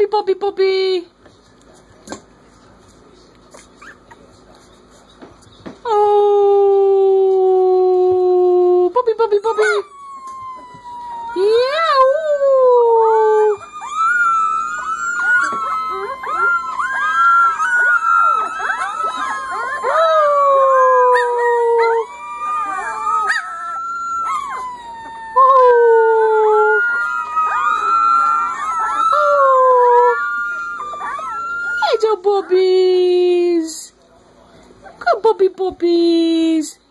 Poppy, Poppy, Poppy. Oh, Poppy, Poppy, Poppy. Ah! bobbies. Good bobby.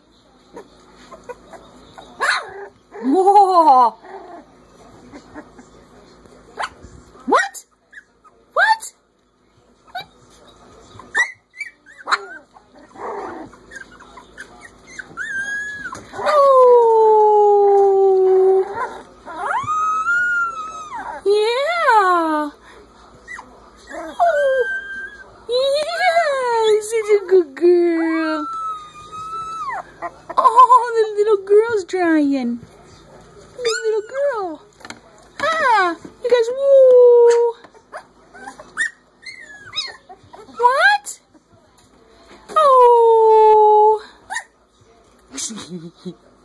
Little girl's drying. The little girl. Ah, you guys, woo. What? Oh.